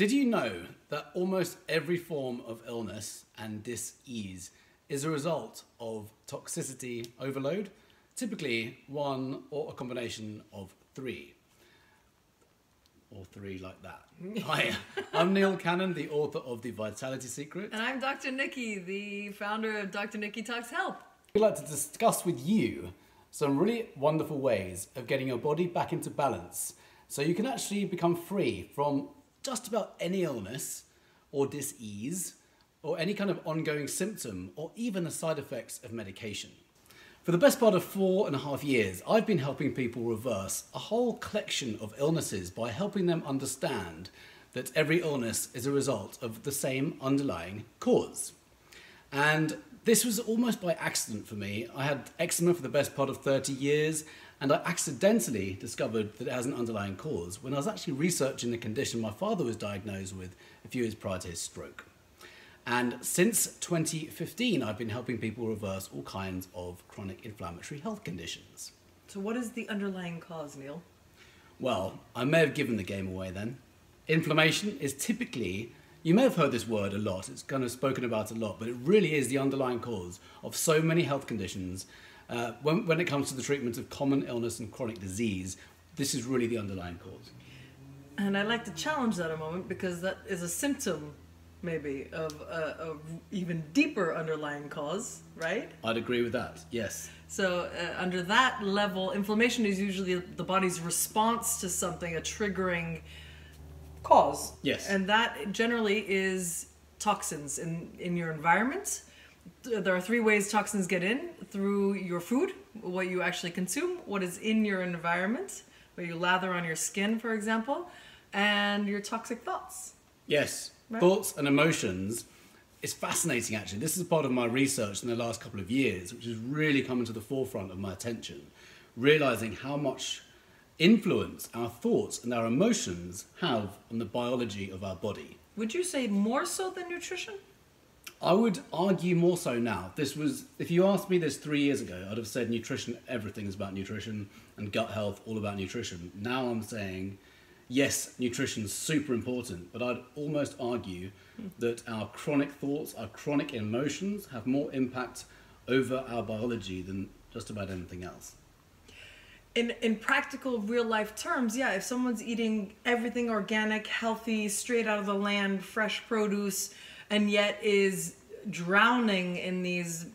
Did you know that almost every form of illness and dis-ease is a result of toxicity overload? Typically one or a combination of three. Or three like that. Hi, I'm Neil Cannon, the author of The Vitality Secret. And I'm Dr. Nikki, the founder of Dr. Nikki Talks Health. We'd like to discuss with you some really wonderful ways of getting your body back into balance so you can actually become free from just about any illness or dis-ease or any kind of ongoing symptom or even the side effects of medication. For the best part of four and a half years, I've been helping people reverse a whole collection of illnesses by helping them understand that every illness is a result of the same underlying cause. And this was almost by accident for me. I had eczema for the best part of 30 years, and I accidentally discovered that it has an underlying cause when I was actually researching the condition my father was diagnosed with a few years prior to his stroke. And since 2015, I've been helping people reverse all kinds of chronic inflammatory health conditions. So, what is the underlying cause, Neil? Well, I may have given the game away then. Inflammation is typically, you may have heard this word a lot, it's kind of spoken about a lot, but it really is the underlying cause of so many health conditions. Uh, when, when it comes to the treatment of common illness and chronic disease, this is really the underlying cause. And I'd like to challenge that a moment because that is a symptom maybe of a, a, even deeper underlying cause, right? I'd agree with that. Yes. So uh, under that level, inflammation is usually the body's response to something, a triggering cause. Yes. And that generally is toxins in in your environment. There are three ways toxins get in through your food, what you actually consume, what is in your environment, what you lather on your skin, for example, and your toxic thoughts. Yes. Right. Thoughts and emotions is fascinating actually. This is part of my research in the last couple of years, which has really come into the forefront of my attention, realizing how much influence our thoughts and our emotions have on the biology of our body. Would you say more so than nutrition? I would argue more so now. This was, if you asked me this three years ago, I'd have said nutrition, everything is about nutrition, and gut health, all about nutrition. Now I'm saying yes, nutrition's super important, but I'd almost argue that our chronic thoughts, our chronic emotions have more impact over our biology than just about anything else. In, in practical real life terms, yeah, if someone's eating everything organic, healthy, straight out of the land, fresh produce, and yet is drowning in these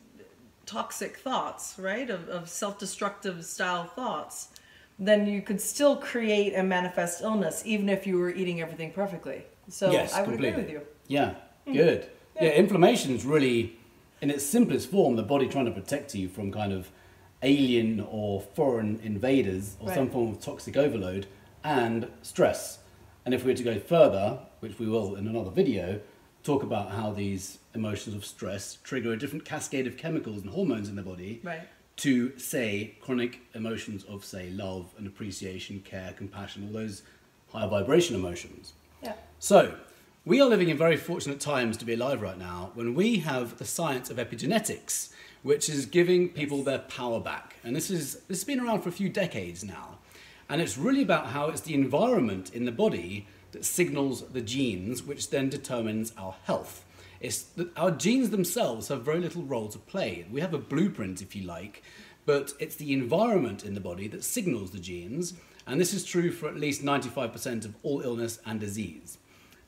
toxic thoughts, right, of, of self destructive style thoughts, then you could still create and manifest illness even if you were eating everything perfectly. So yes, I would completely. agree with you. Yeah, mm. good. Yeah. yeah, inflammation is really, in its simplest form, the body trying to protect you from kind of alien or foreign invaders or right. some form of toxic overload and stress. And if we were to go further, which we will in another video, talk about how these emotions of stress trigger a different cascade of chemicals and hormones in the body right to say chronic emotions of say love and appreciation, care, compassion, all those higher vibration emotions. Yeah. So we are living in very fortunate times to be alive right now when we have the science of epigenetics, which is giving people their power back. And this is this has been around for a few decades now. And it's really about how it's the environment in the body that signals the genes, which then determines our health. It's that our genes themselves have very little role to play. We have a blueprint, if you like, but it's the environment in the body that signals the genes, and this is true for at least 95% of all illness and disease.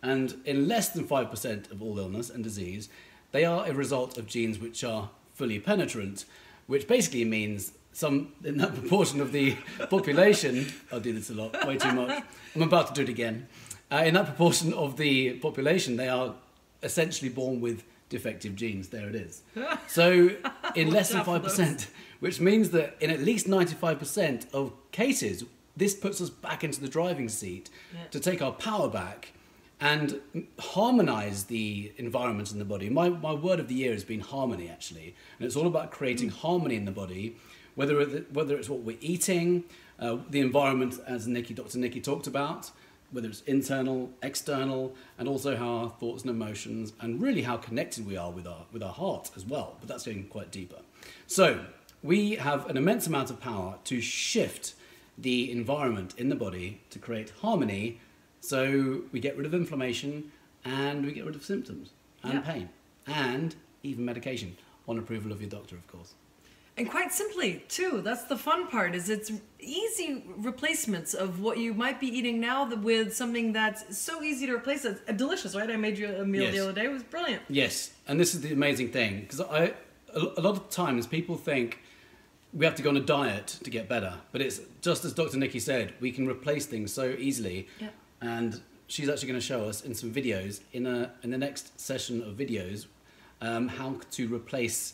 And in less than 5% of all illness and disease, they are a result of genes which are fully penetrant, which basically means some in that proportion of the population. I'll do this a lot, way too much. I'm about to do it again. Uh, in that proportion of the population, they are essentially born with defective genes. There it is. So in less than 5%, which means that in at least 95% of cases, this puts us back into the driving seat yeah. to take our power back and harmonize the environment in the body. My, my word of the year has been harmony, actually. And it's all about creating harmony in the body, whether, it, whether it's what we're eating, uh, the environment, as Nikki, Dr. Nikki talked about, whether it's internal, external, and also how our thoughts and emotions, and really how connected we are with our, with our heart as well. But that's going quite deeper. So, we have an immense amount of power to shift the environment in the body to create harmony So we get rid of inflammation and we get rid of symptoms and Yeah. pain and even medication on approval of your doctor, of course. And quite simply, too, that's the fun part. Is it's easy replacements of what you might be eating now with something that's so easy to replace. It's uh, delicious, right? I made you a meal Yes. the other day. It was brilliant. Yes, and this is the amazing thing because I a a lot of times people think we have to go on a diet to get better, but it's just as Dr. Nikki said, we can replace things so easily. Yeah. And she's actually going to show us in some videos in a in the next session of videos um, how to replace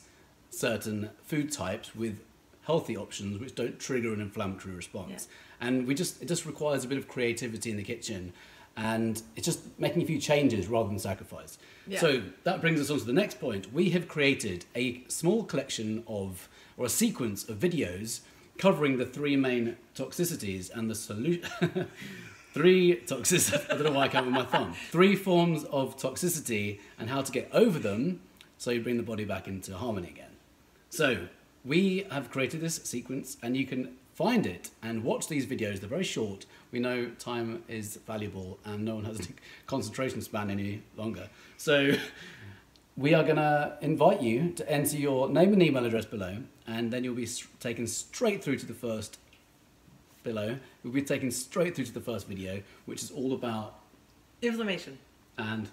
certain food types with healthy options which don't trigger an inflammatory response. And we just it just requires a bit of creativity in the kitchen and it's just making a few changes rather than sacrifice. Yeah. So that brings us on to the next point. We have created a small collection of, or a sequence of videos covering the three main toxicities and the solution. three toxicities. I don't know why I can't with my thumb. Three forms of toxicity and how to get over them so you bring the body back into harmony again. So we have created this sequence and you can find it and watch these videos. They're very short. We know time is valuable and no one has a concentration span any longer. So we are going to invite you to enter your name and email address below and then you'll be taken straight through to the first below. We'll be taken straight through to the first video which is all about Inflammation, and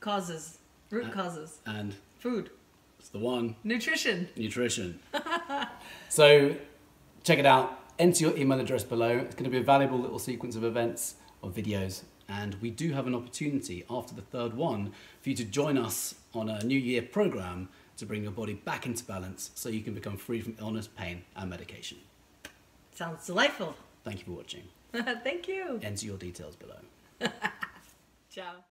causes, root Uh, causes, and food, it's the one nutrition. nutrition. so check it out. Enter your email address below. It's going to be a valuable little sequence of events or videos. And we do have an opportunity after the third one for you to join us on a New Year program to bring your body back into balance so you can become free from illness, pain, and medication. Sounds delightful. Thank you for watching. Thank you. Enter your details below. Ciao.